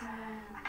嗯。